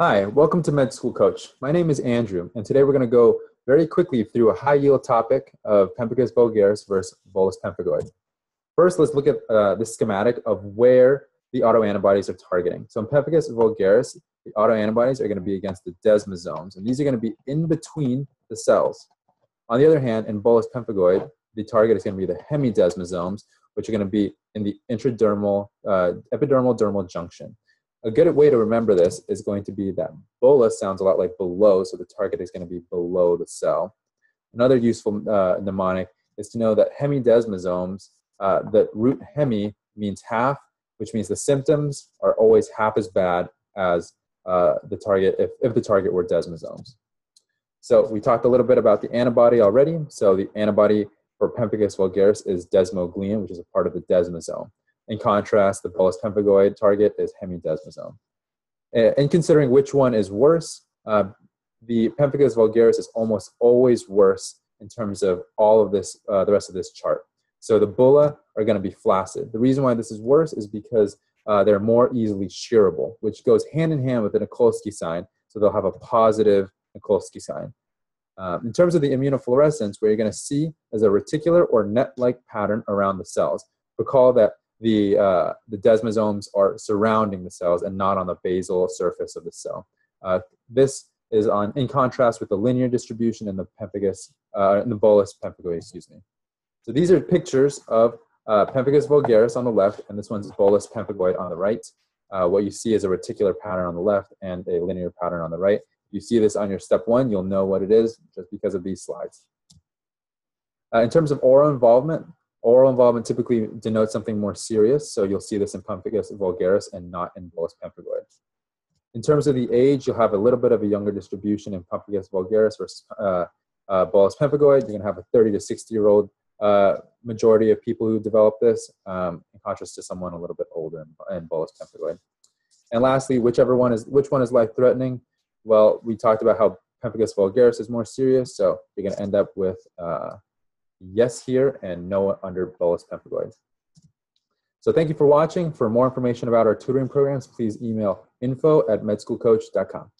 Hi, welcome to Med School Coach. My name is Andrew, and today we're going to go very quickly through a high yield topic of pemphigus vulgaris versus bullous pemphigoid. First, let's look at uh, the schematic of where the autoantibodies are targeting. So in pemphigus vulgaris, the autoantibodies are going to be against the desmosomes, and these are going to be in between the cells. On the other hand, in bullous pemphigoid, the target is going to be the hemidesmosomes, which are going to be in the intradermal, uh, epidermal dermal junction. A good way to remember this is going to be that bullous sounds a lot like below, so the target is going to be below the cell. Another useful uh, mnemonic is to know that hemidesmosomes, uh, the root hemi means half, which means the symptoms are always half as bad as uh, the target if, if the target were desmosomes. So we talked a little bit about the antibody already. So the antibody for pemphigus vulgaris is desmoglein, which is a part of the desmosome. In contrast, the bullous pemphigoid target is hemidesmosome. And considering which one is worse, uh, the pemphigus vulgaris is almost always worse in terms of all of this, uh, the rest of this chart. So the bulla are going to be flaccid. The reason why this is worse is because uh, they're more easily shearable, which goes hand in hand with the Nikolsky sign. So they'll have a positive Nikolsky sign. Um, in terms of the immunofluorescence, what you're going to see is a reticular or net-like pattern around the cells. Recall that the, uh, the desmosomes are surrounding the cells and not on the basal surface of the cell. Uh, this is on, in contrast with the linear distribution in the pemphigus, uh, in the bullous pemphigoid, excuse me. So these are pictures of uh, pemphigus vulgaris on the left, and this one's bullous pemphigoid on the right. Uh, what you see is a reticular pattern on the left and a linear pattern on the right. If you see this on your step one, you'll know what it is just because of these slides. Uh, in terms of oral involvement, Oral involvement typically denotes something more serious, so you'll see this in pemphigus vulgaris and not in bullous pemphigoid. In terms of the age, you'll have a little bit of a younger distribution in pemphigus vulgaris versus uh, uh, bullous pemphigoid. You're going to have a 30 to 60 year old uh, majority of people who develop this, um, in contrast to someone a little bit older in, in bullous pemphigoid. And lastly, whichever one is which one is life threatening? Well, we talked about how pemphigus vulgaris is more serious, so you're going to end up with uh, yes here and no under bullous pemphigoid. So thank you for watching. For more information about our tutoring programs, please email info at medschoolcoach.com.